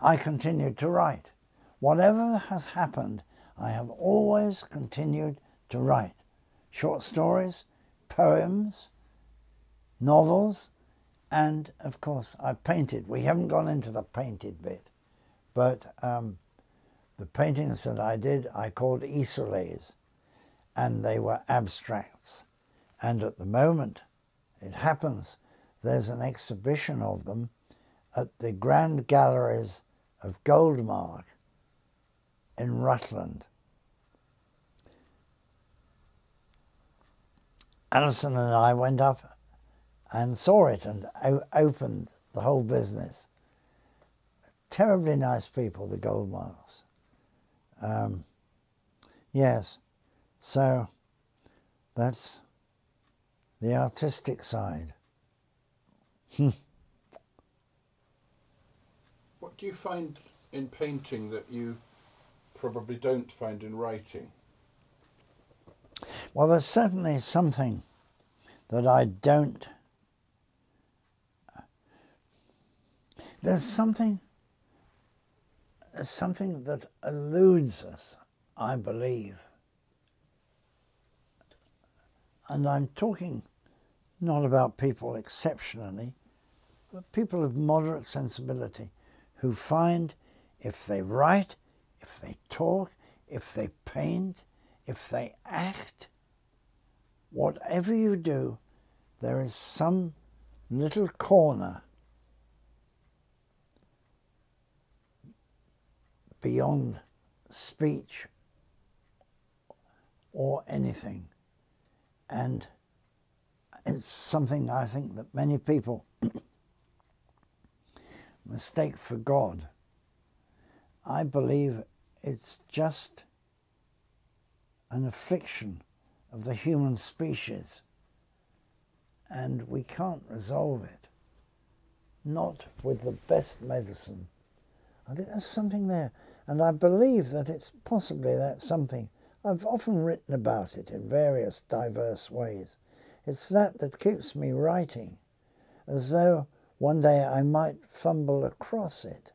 I continued to write. Whatever has happened, I have always continued to write. Short stories, poems, novels, and of course I painted. We haven't gone into the painted bit, but um, the paintings that I did I called isolées, and they were abstracts. And at the moment, it happens, there's an exhibition of them at the Grand Galleries of Goldmark in Rutland. Alison and I went up and saw it and opened the whole business. Terribly nice people, the Goldmarks. Um, yes, so that's the artistic side. do you find in painting that you probably don't find in writing? Well, there's certainly something that I don't. There's something, something that eludes us, I believe. And I'm talking not about people exceptionally, but people of moderate sensibility who find if they write, if they talk, if they paint, if they act, whatever you do, there is some little corner beyond speech or anything. And it's something I think that many people mistake for God. I believe it's just an affliction of the human species and we can't resolve it. Not with the best medicine. I think there's something there and I believe that it's possibly that something. I've often written about it in various diverse ways. It's that that keeps me writing, as though one day I might fumble across it.